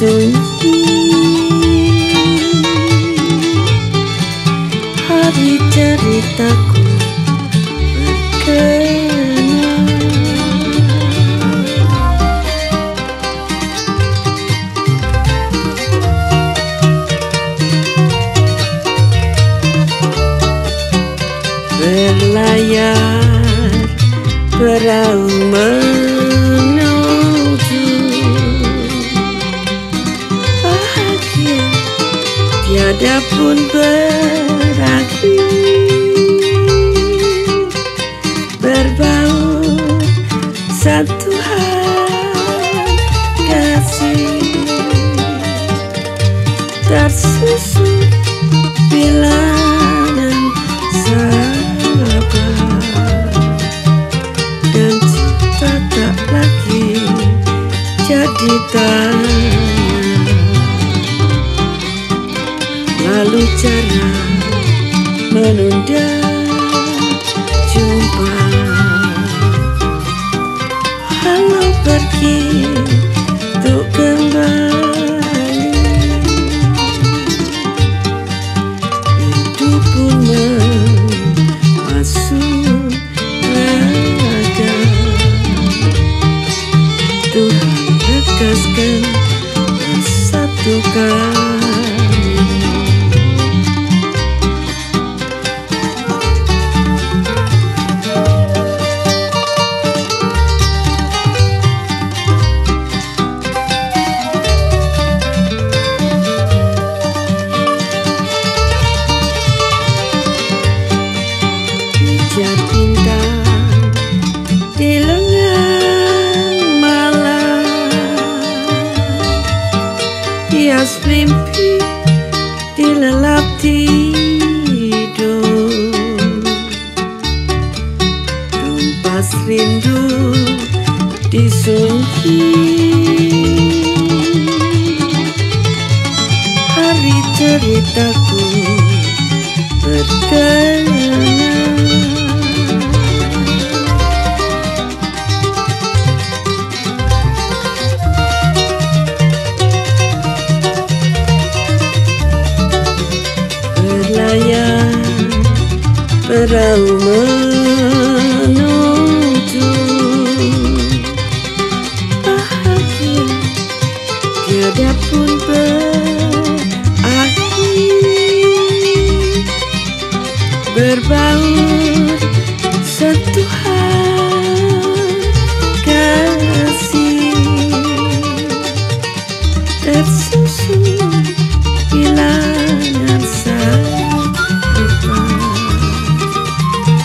sunyi Hari ceritaku berlayar perahu menuju tiada pun berakhir. Berbau satu hari kasih. Tersusun bila kita Lalu cara menunda jumpa. Halo pergi untuk kembali. Itu pun masuk raga Tuhan lepaskan satu kali Jatuh di hias mimpi dilelap tidur. Tumpas rindu di Hari ceritaku berdengar perahu menuju bahagia tiada pun berakhir berbaur satu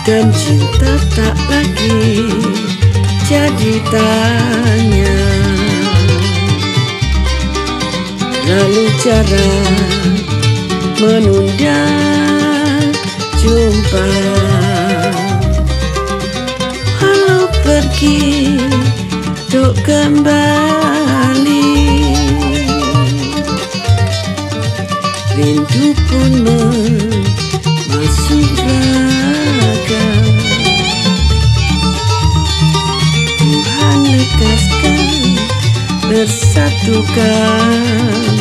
dan cinta tak lagi jadi tanya. Lalu cara bersatukan